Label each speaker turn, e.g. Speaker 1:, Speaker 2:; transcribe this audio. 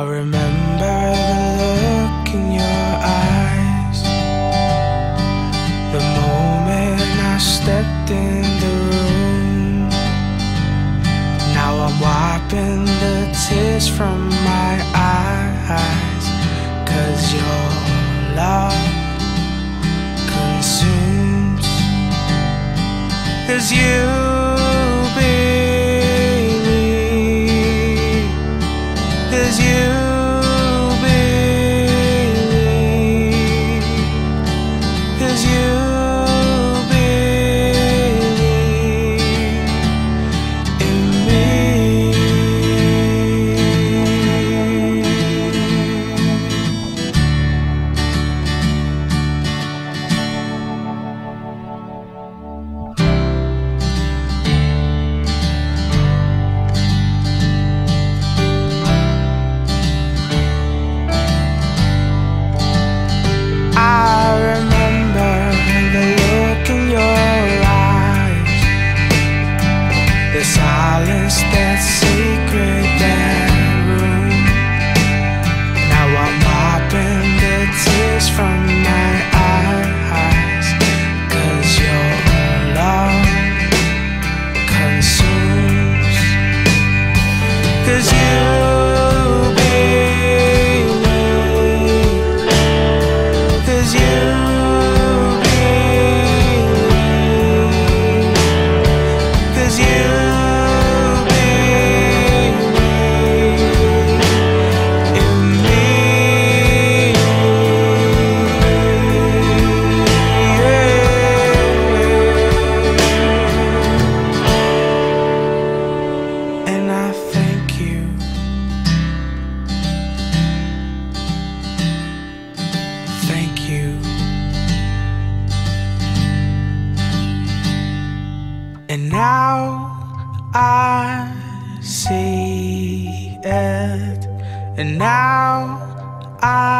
Speaker 1: I remember the look in your eyes. The moment I stepped in the room. Now I'm wiping the tears from my eyes. Cause your love consumes. Cause you And I thank you Thank you. And now I see it. And now I.